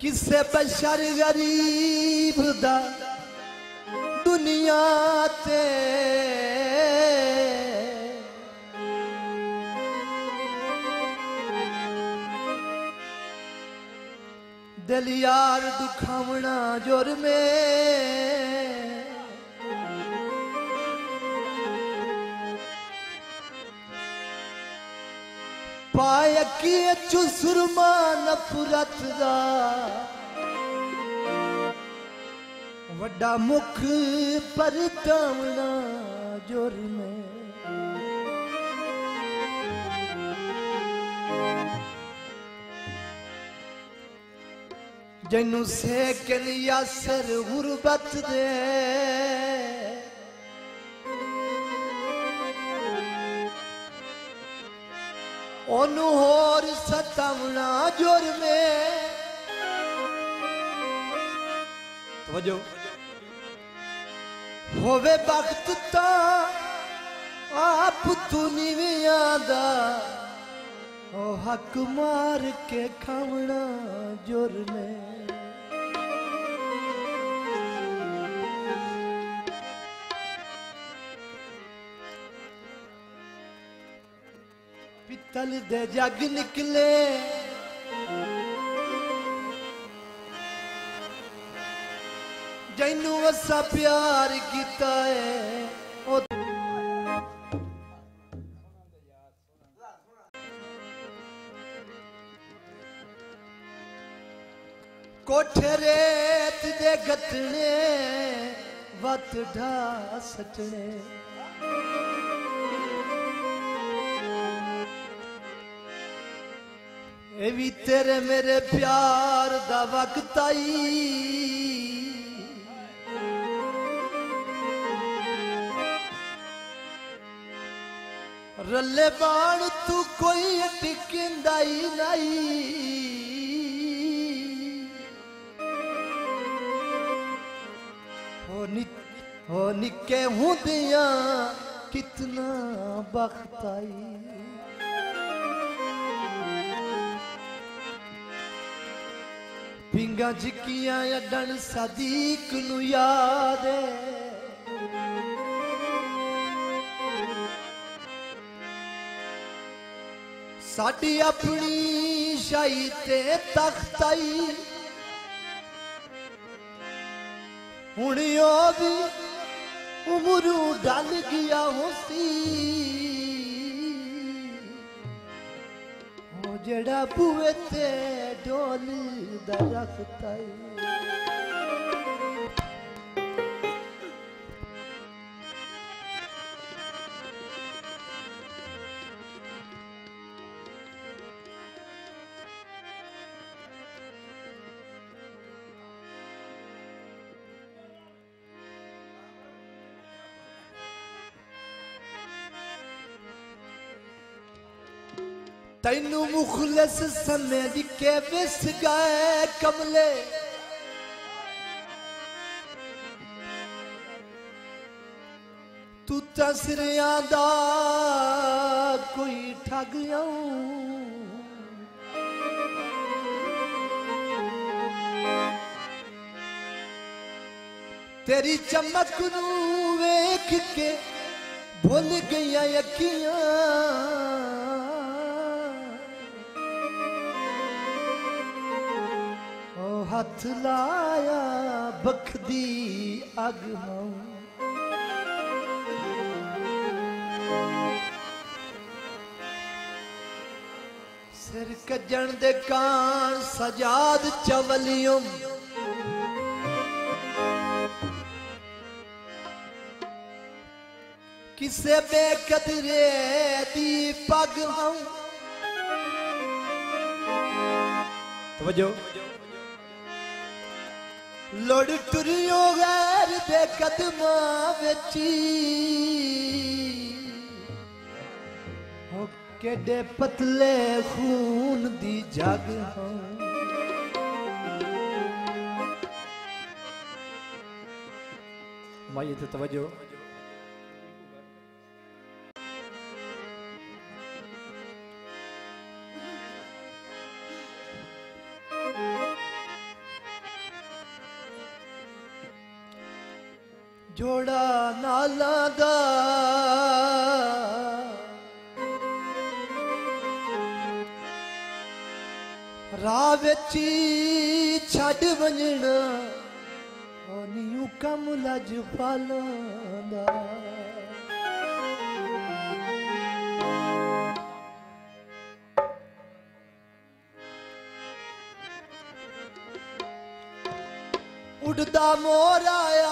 ਕਿਸੇ ਬਸ਼ਰ ਗਰੀਬ ਦਾ ਦੁਨੀਆ ਤੇ। ਦਿਲ ਯਾਰ ਦੁਖਾਵਣਾ ਜੁਰਮੇ। ਪਾਇਆ ਕੀ ਚੁ ਸੁਰਮਾ ਨਫ਼ਰਤ ਦਾ ਵੱਡਾ ਮੁਖ ਪਰਟਾਵਣਾ ਜੁਰਮੇ ਜੈਨੂੰ ਸੇਕਨ ਯਾਸਰ ਗੁਰਬਤ ਦੇ ਉਹਨੂੰ ਹੋਰ ਸਤਾਵਣਾ ਜੁਰਮੇ ਤਵਜੋ। ਹੋਵੇ ਬਖਤ ਤਾਂ ਆਪ ਤੂੰ ਨਿਵਿਆਂ ਦਾ ਉਹ ਹੱਕ ਮਾਰ ਕੇ ਖਾਵਣਾ ਜੁਰਮੇ ਪਿੱਤਲ ਦੇ ਜੱਗ ਨਿਕਲੇ। ਜੈਨੂੰ ਅਸਾਂ ਪਿਆਰ ਕੀਤਾ ਏ। ਉਹ ਕੋਠੇ ਰੇਤ ਦੇ ਗੱਤਣੇ, ਵਤ ਢਾ ਸਟਣੇ। ਇਹ ਵੀ ਤੇਰੇ ਮੇਰੇ ਪਿਆਰ ਦਾ ਵਕਤ ਆਈ ਰੱਲੇ ਬਾਣ ਤੂੰ ਕੋਈ ਟਿਕਿੰਦਾ ਹੀ ਨਹੀਂ ਹੋ ਨਿ ਹੋ ਨਿੱਕੇ ਹੁੰਦਿਆਂ ਕਿਤਨਾ ਬਖਤ ਪਿੰਗਾ ਜਿੱਕੀਆਂ ਅੱਡਣ ਸਦੀਕ ਨੂੰ ਯਾਦ ਸਾਡੀ ਆਪਣੀ ਸ਼ਾਹੀ ਤੇ ਤਖਤਾਈ ਹੁਣ ਉਹ ਵੀ ਉਮਰੂ ਡਲ ਗਿਆ ਹੋਸੀ। ਜਿਹੜਾ ਬੂਏ ਤੇ ਢੋਲ ਦਾ ਤੈਨੂੰ ਮੁਖਲਸ ਸਮੇਂ ਦੀ ਕੇ ਵਿਸ ਗਏ ਕਮਲੇ ਤੂੰ ਤਾਂ ਸਿਰਿਆਂ ਦਾ ਕੋਈ ਠੱਗ ਆਉਂ ਤੇਰੀ ਚਮਕ ਨੂੰ ਵੇਖ ਕੇ ਭੁੱਲ ਗਈਆਂ ਯਕੀਆਂ ਹੱਥ ਲਾਇਆ ਬਖਦੀ ਅਗ ਮਾਉ। ਸਿਰ ਕੱਜਣ ਦੇ ਕਾਂ ਸਜਾਦ ਚਵਲਿਉਮ ਕਿਸੇ ਬੇਕਦਰੇ ਦੀ ਪਗ ਹਉ ਤਵਜੋ। ਲੜ ਟੁਰਿਓ ਗੈਰ ਦੇ ਕਦਮਾਂ ਵਿੱਚ। ਹੋ ਕਿੱਡੇ ਪਤਲੇ ਖੂਨ ਦੀ ਜਗ ਹਾਂ। ਮਾਈ ਤੇ ਤਵਜੋ। ਜੋੜਾ ਨਾਲਾਂ ਦਾ। ਰਾਹ ਵਿੱਚ ਛੱਡ ਵੰਜਣਾ ਉਹ ਨਿਉ ਕੰਮ ਲੱਜ ਫਾਲਾਂ ਦਾ। ਉੱਡਦਾ ਮੋਰ ਆਇਆ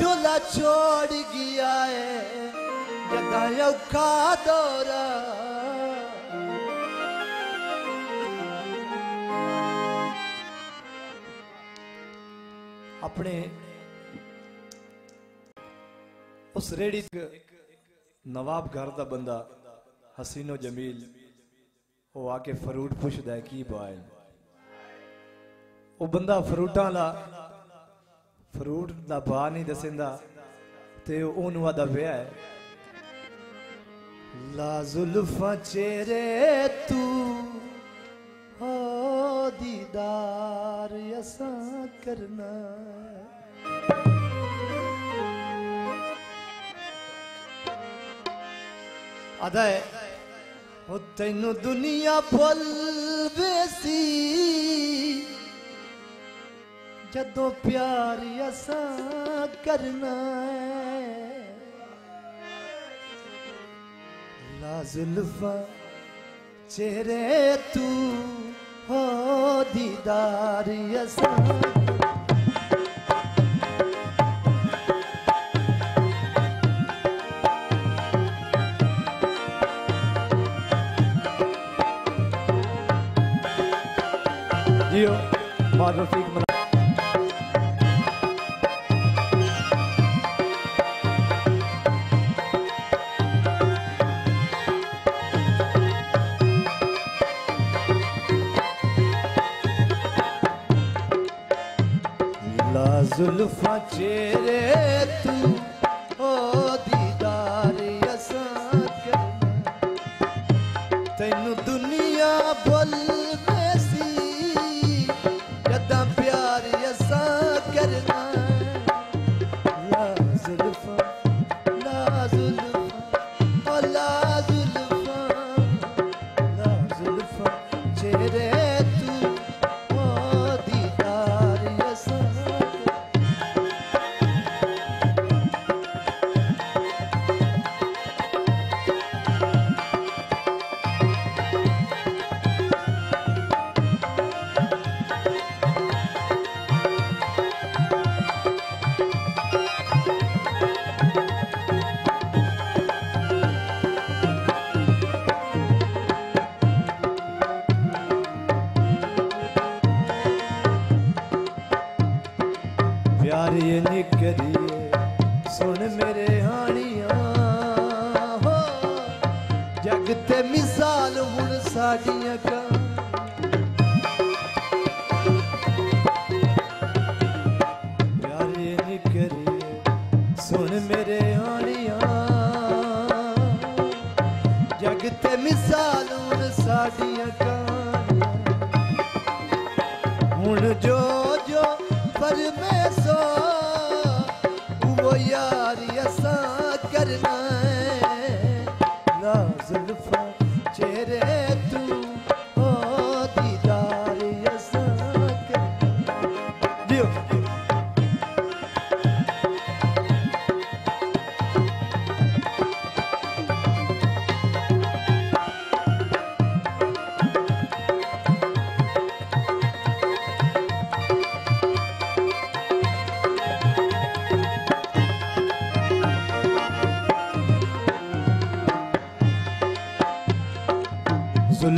ढोला छोड़ गया है जदा औखा दौरा। अपने उस रेडी नवाब घर का बंदा, हसीनो जमील, वो आके फरूट पुछद की बाय वो बंदा फरूटा वाला ਫਰੂਟਾਂ ਵਾਲਾ ਫਰੂਟ ਦਾ ਬਾਹ ਨਹੀਂ ਦੱਸਿੰਦਾ ਤੇ ਉਹਨੂੰ ਆਦਾ ਵਿਆਹ ਹੈ ਲਾ ਜ਼ੁਲਫਾਂ ਚਿਹਰੇ ਤੂੰ ਹੋ ਦੀਦਾਰ ਅਸਾਂ ਕਰਨਾ ਆਦਾ ਹੈ ਉਹ ਤੈਨੂੰ ਦੁਨੀਆ ਭੁੱਲ ਵੇਸੀ कदों प्यार करना है। लाजुल्फा चेहरे तू हो दीदार असा ਜ਼ੁਲਫਾਂ ਚਿਹਰੇ ਤੂੰ, ਓ ਦੀਦਾਰ ਅਸਾਂ ਕਰਨਾ। ਤੈਨੂੰ ਦੁਨੀਆ ਭੁੱਲ ਸੀ, ਜਦਾਂ ਪਿਆਰ ਅਸਾਂ ਕਰਨਾ। ਲਾ ਜ਼ੁਲਫਾਂ ਪਿਆਰ ਇਹ ਸੁਣ ਮੇਰੇ ਹਾਣੀਆਂ। ਹੋ, ਜਗ ਤੇ ਮਿਸਾਲ ਹੁਣ ਸਾਡੀਆਂ ਕਾਂ ਪਿਆਰ ਸੁਣ ਮੇਰੇ ਹਾਣੀਆਂ ਜ਼ੁਲਫਾਂ ਚਿਹਰੇ ਤੂੰ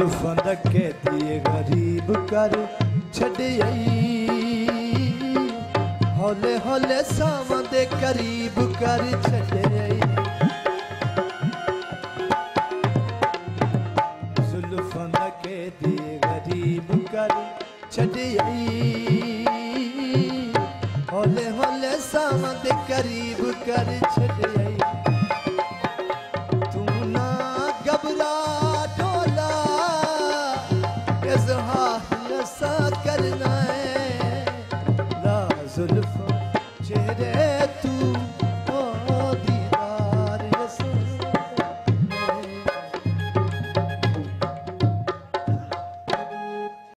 फंद के गरीब कर छले हौले हौले करीब कर छड़ई के दिए गरीब कर छड़ई हौले करीब